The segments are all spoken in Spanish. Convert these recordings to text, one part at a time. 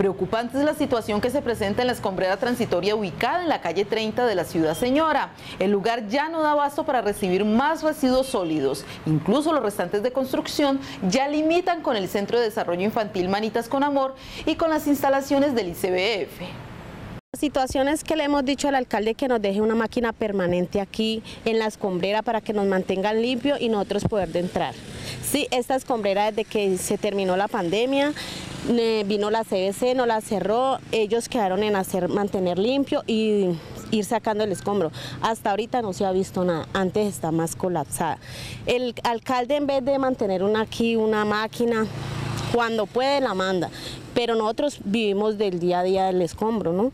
Preocupante es la situación que se presenta en la escombrera transitoria ubicada en la calle 30 de la ciudad señora. El lugar ya no da abasto para recibir más residuos sólidos. Incluso los restantes de construcción ya limitan con el Centro de Desarrollo Infantil Manitas con Amor y con las instalaciones del ICBF. Situaciones que le hemos dicho al alcalde que nos deje una máquina permanente aquí en la escombrera para que nos mantengan limpio y nosotros poder de entrar. Sí, esta escombrera desde que se terminó la pandemia, vino la CBC, no la cerró, ellos quedaron en hacer mantener limpio y ir sacando el escombro. Hasta ahorita no se ha visto nada, antes está más colapsada. El alcalde en vez de mantener una aquí una máquina, cuando puede la manda, pero nosotros vivimos del día a día del escombro, ¿no?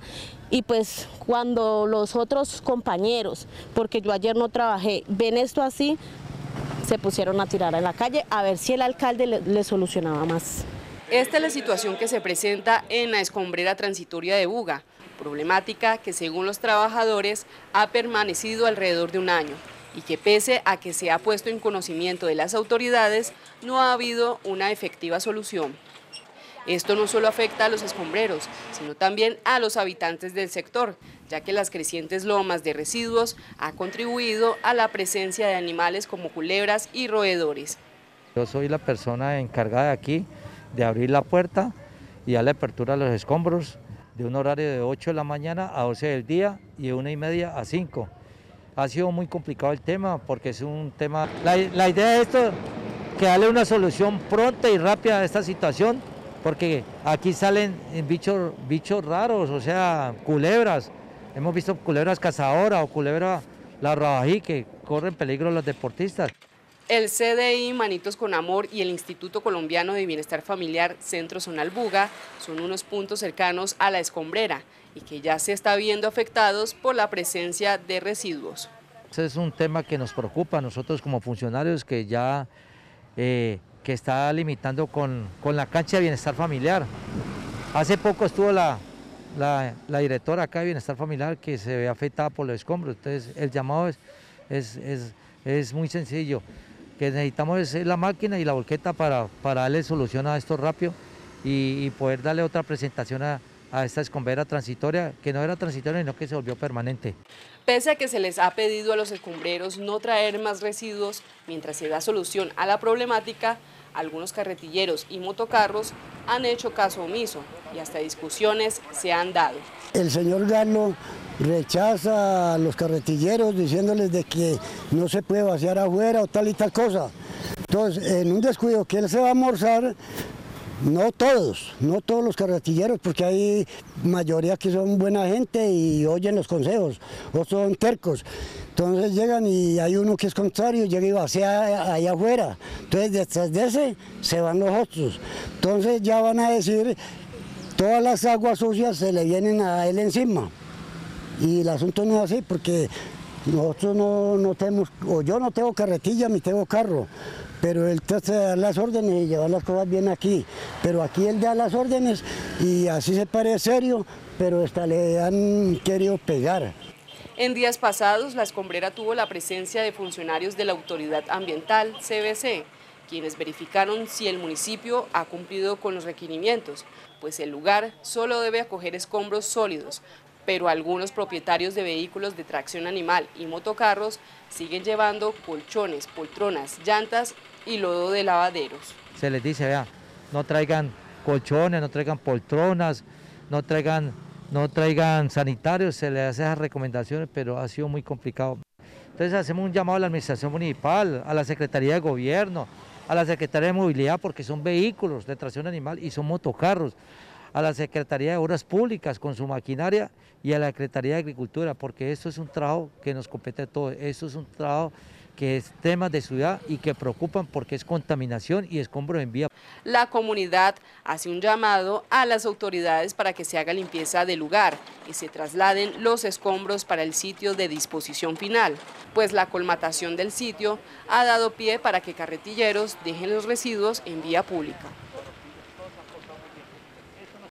Y pues cuando los otros compañeros, porque yo ayer no trabajé, ven esto así, se pusieron a tirar a la calle a ver si el alcalde le, solucionaba más. Esta es la situación que se presenta en la escombrera transitoria de Buga, problemática que según los trabajadores ha permanecido alrededor de un año y que pese a que se ha puesto en conocimiento de las autoridades, no ha habido una efectiva solución. Esto no solo afecta a los escombreros, sino también a los habitantes del sector, ya que las crecientes lomas de residuos ha contribuido a la presencia de animales como culebras y roedores. Yo soy la persona encargada aquí de abrir la puerta y darle apertura a los escombros de un horario de 8 de la mañana a 12 del día y de 1 y media a 5. Ha sido muy complicado el tema porque es un tema... La, la idea de esto que darle una solución pronta y rápida a esta situación porque aquí salen bichos, bichos raros, o sea, culebras. Hemos visto culebras cazadoras o culebra la rabají que corren peligro los deportistas. El CDI Manitos con Amor y el Instituto Colombiano de Bienestar Familiar Centro Zonal Buga son unos puntos cercanos a la escombrera y que ya se está viendo afectados por la presencia de residuos. Ese es un tema que nos preocupa a nosotros como funcionarios que ya eh, que está limitando con, la cancha de bienestar familiar. Hace poco estuvo la, la, directora acá de bienestar familiar que se ve afectada por los escombros, entonces el llamado es, es, muy sencillo, que necesitamos la máquina y la volqueta para, para darle solución a esto rápido y, poder darle otra presentación a, a esta escombrera transitoria, que no era transitoria, sino que se volvió permanente. Pese a que se les ha pedido a los escombreros no traer más residuos mientras se da solución a la problemática, algunos carretilleros y motocarros han hecho caso omiso y hasta discusiones se han dado. El señor Galo rechaza a los carretilleros diciéndoles de que no se puede vaciar afuera o tal y tal cosa. Entonces, en un descuido que él se va a almorzar, no todos, no todos los carretilleros, porque hay mayoría que son buena gente y oyen los consejos, o son tercos. Entonces llegan y hay uno que es contrario, llega y vacía allá afuera. Entonces detrás de ese se van los otros. Entonces ya van a decir, todas las aguas sucias se le vienen a él encima. Y el asunto no es así porque nosotros no, no tenemos, o yo no tengo carretilla ni tengo carro pero él trata de dar las órdenes y llevar las cosas bien aquí. Pero aquí él da las órdenes y así se parece serio, pero hasta le han querido pegar. En días pasados, la escombrera tuvo la presencia de funcionarios de la Autoridad Ambiental, CBC, quienes verificaron si el municipio ha cumplido con los requerimientos, pues el lugar solo debe acoger escombros sólidos, pero algunos propietarios de vehículos de tracción animal y motocarros siguen llevando colchones, poltronas, llantas y lodo de lavaderos. Se les dice, vea, no traigan colchones, no traigan poltronas, no traigan, no traigan sanitarios, se les hace esas recomendaciones, pero ha sido muy complicado. Entonces hacemos un llamado a la administración municipal, a la Secretaría de Gobierno, a la Secretaría de Movilidad, porque son vehículos de tracción animal y son motocarros a la Secretaría de Obras Públicas con su maquinaria y a la Secretaría de Agricultura, porque esto es un trabajo que nos compete a todos, esto es un trabajo que es temas de ciudad y que preocupan porque es contaminación y escombro en vía. La comunidad hace un llamado a las autoridades para que se haga limpieza del lugar y se trasladen los escombros para el sitio de disposición final, pues la colmatación del sitio ha dado pie para que carretilleros dejen los residuos en vía pública.